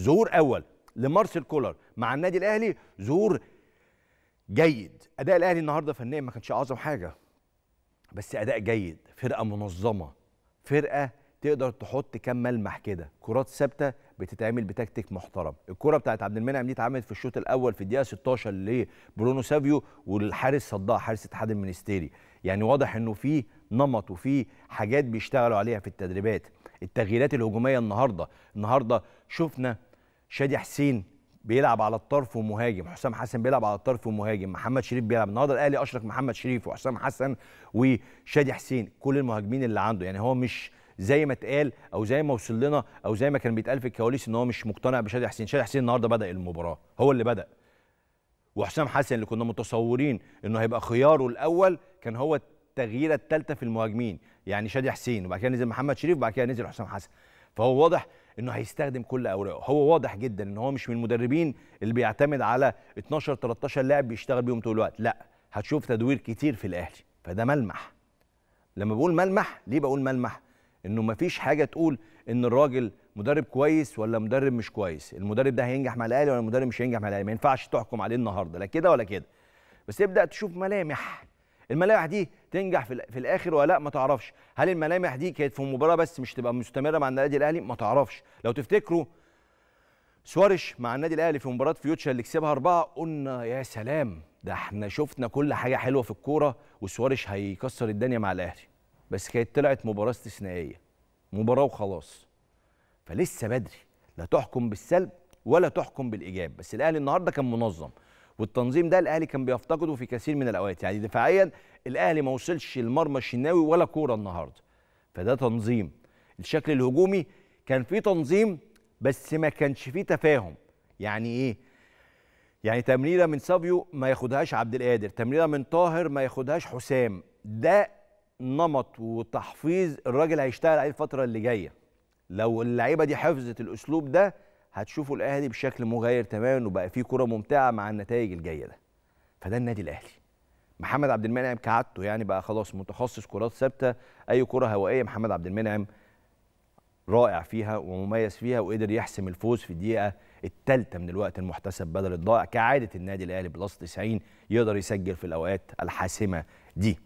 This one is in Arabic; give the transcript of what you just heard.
ظهور أول لمارسيل كولر مع النادي الأهلي ظهور جيد. أداء الأهلي النهارده فنيا ما كانش أعظم حاجة بس أداء جيد فرقة منظمة فرقة تقدر تحط كام ملمح كده. كرات ثابتة بتتعمل بتكتيك محترم. الكرة بتاعت عبد المنعم دي اتعملت في الشوط الأول في الدقيقة 16 لبرونو سافيو والحارس صدها حارس اتحاد المنستيري. يعني واضح إنه في نمط وفي حاجات بيشتغلوا عليها في التدريبات. التغييرات الهجومية النهارده النهارده شفنا شادي حسين بيلعب على الطرف ومهاجم. حسام حسن بيلعب على الطرف ومهاجم. محمد شريف بيلعب. النهارده الأهلي أشرك محمد شريف وحسام حسن وشادي حسين كل المهاجمين اللي عنده. يعني هو مش زي ما اتقال أو زي ما وصل لنا أو زي ما كان بيتقال في الكواليس إن هو مش مقتنع بشادي حسين. شادي حسين النهارده بدأ المباراة. هو اللي بدأ. وحسام حسن اللي كنا متصورين إنه هيبقى خياره الأول كان هو التغييرة الثالثه في المهاجمين. يعني شادي حسين وبعد كده نزل محمد شريف وبعد كده نزل حسام حسن. فهو واضح إنه هيستخدم كل أوراقه. هو واضح جدا إن هو مش من المدربين اللي بيعتمد على 12 13 لاعب بيشتغل بيهم طول الوقت. لا هتشوف تدوير كتير في الأهلي. فده ملمح. لما بقول ملمح ليه بقول ملمح؟ إنه مفيش حاجة تقول إن الراجل مدرب كويس ولا مدرب مش كويس. المدرب ده هينجح مع الأهلي ولا المدرب مش هينجح مع الأهلي؟ ما ينفعش تحكم عليه النهارده. لا كده ولا كده. بس تبدا تشوف ملامح. الملامح دي تنجح في, الآخر ولا لأ؟ ما تعرفش. هل الملامح دي كانت في مباراة بس مش تبقى مستمرة مع النادي الأهلي؟ ما تعرفش. لو تفتكروا سوارش مع النادي الأهلي في مباراة فيوتشر اللي كسبها أربعة قلنا يا سلام ده إحنا شفنا كل حاجة حلوة في الكورة وسوارش هيكسر الدنيا مع الأهلي. بس كانت طلعت مباراة استثنائية. مباراة وخلاص. فلسه بدري. لا تحكم بالسلب ولا تحكم بالإيجاب. بس الأهلي النهارده كان منظم. والتنظيم ده الأهلي كان بيفتقده في كثير من الأوقات. يعني دفاعيا الأهلي ما وصلش المرمى الشناوي ولا كورة النهارده. فده تنظيم. الشكل الهجومي كان فيه تنظيم بس ما كانش فيه تفاهم. يعني إيه؟ يعني تمريرة من سافيو ما ياخدهاش عبد القادر. تمريرة من طاهر ما ياخدهاش حسام. ده نمط وتحفيظ الراجل هيشتغل عليه الفترة اللي جاية. لو اللعيبة دي حفظت الأسلوب ده هتشوفوا الأهلي بشكل مغاير تماما وبقى فيه كرة ممتعة مع النتائج الجيده فده النادي الأهلي. محمد عبد المنعم كعادته يعني بقى خلاص متخصص كرات ثابتة أي كرة هوائية محمد عبد المنعم رائع فيها ومميز فيها وقدر يحسم الفوز في الدقيقة الثالثه من الوقت المحتسب بدل الضائع. كعادة النادي الأهلي بلس 90 يقدر يسجل في الأوقات الحاسمة دي.